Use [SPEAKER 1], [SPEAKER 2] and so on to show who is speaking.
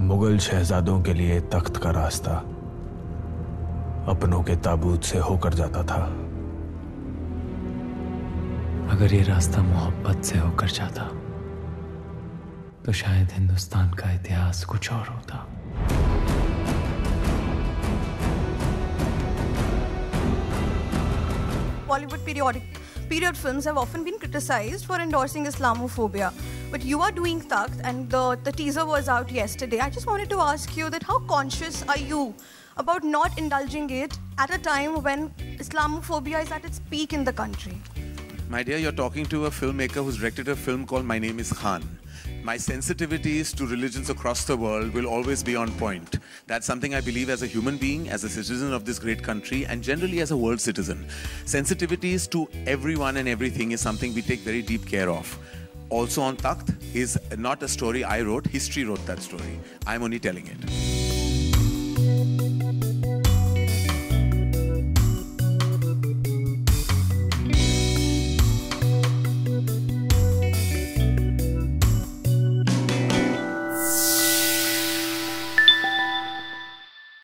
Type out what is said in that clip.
[SPEAKER 1] मुगल शहजादों के लिए तख्त का रास्ता अपनों के ताबूत से होकर जाता था।
[SPEAKER 2] अगर ये रास्ता मोहब्बत से होकर जाता तो शायद हिंदुस्तान का इतिहास कुछ और होता।
[SPEAKER 3] Bollywood periodic period films have often been criticised for endorsing Islamophobia But you are doing Takht, and the, the teaser was out yesterday. I just wanted to ask you that how conscious are you about not indulging it at a time when Islamophobia is at its peak in the country?
[SPEAKER 4] My dear, you're talking to a filmmaker who's directed a film called My Name is Khan. My sensitivities to religions across the world will always be on point. That's something I believe as a human being, as a citizen of this great country, and generally as a world citizen. Sensitivities to everyone and everything is something we take very deep care of. Also on Takht is not a story I wrote, history wrote that story. I'm only telling it.